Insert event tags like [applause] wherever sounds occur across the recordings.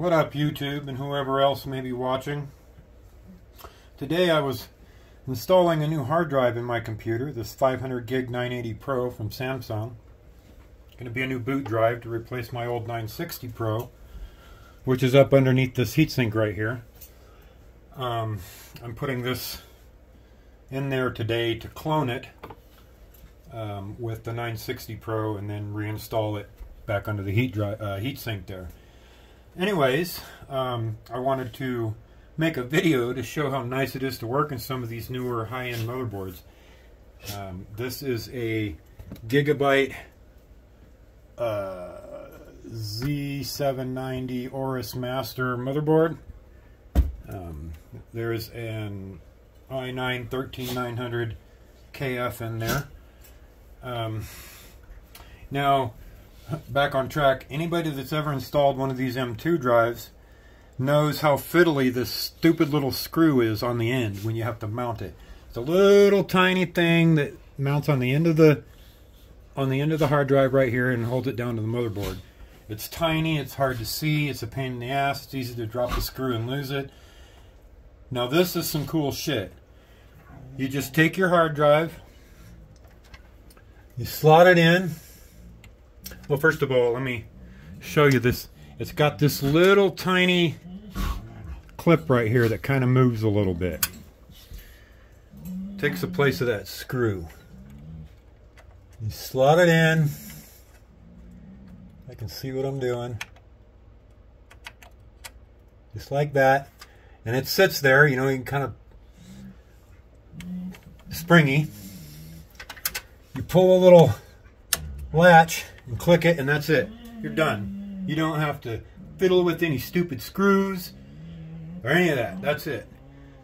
What up, YouTube, and whoever else may be watching? Today I was installing a new hard drive in my computer, this 500 gig 980 Pro from Samsung. Going to be a new boot drive to replace my old 960 Pro, which is up underneath this heatsink right here. Um, I'm putting this in there today to clone it um, with the 960 Pro and then reinstall it back under the heat drive, uh, heatsink there. Anyways, um, I wanted to make a video to show how nice it is to work in some of these newer high-end motherboards. Um, this is a Gigabyte uh, Z790 Aorus Master motherboard. Um, there's an i9 13900 KF in there. Um, now, back on track, anybody that's ever installed one of these M2 drives knows how fiddly this stupid little screw is on the end when you have to mount it. It's a little tiny thing that mounts on the end of the on the end of the hard drive right here and holds it down to the motherboard. It's tiny, it's hard to see, it's a pain in the ass, it's easy to drop the screw and lose it. Now this is some cool shit. You just take your hard drive, you slot it in, well, first of all, let me show you this. It's got this little tiny clip right here that kind of moves a little bit. Takes the place of that screw. You slot it in. I can see what I'm doing. Just like that. And it sits there, you know, you can kind of springy. You pull a little latch and click it and that's it. You're done. You don't have to fiddle with any stupid screws or any of that. That's it.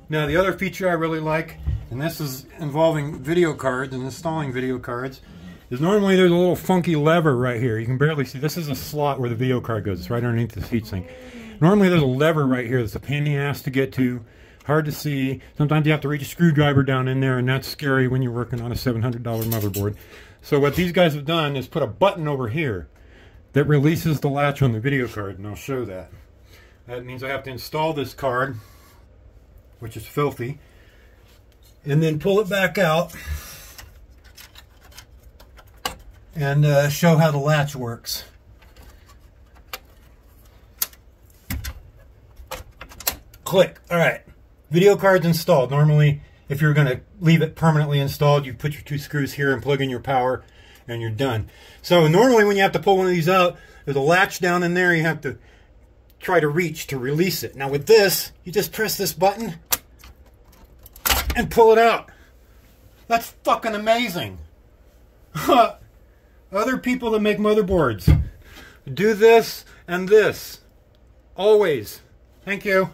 Now the other feature I really like, and this is involving video cards and installing video cards, is normally there's a little funky lever right here. You can barely see. This is a slot where the video card goes. It's right underneath the heatsink. Normally there's a lever right here that's a pain in the ass to get to, hard to see. Sometimes you have to reach a screwdriver down in there, and that's scary when you're working on a $700 motherboard. So what these guys have done is put a button over here that releases the latch on the video card, and I'll show that. That means I have to install this card, which is filthy, and then pull it back out and uh, show how the latch works. Click. All right. Video card's installed. Normally, if you're going to leave it permanently installed, you put your two screws here and plug in your power and you're done. So normally when you have to pull one of these out, there's a latch down in there you have to try to reach to release it. Now with this, you just press this button and pull it out. That's fucking amazing. [laughs] Other people that make motherboards do this and this. Always. Thank you.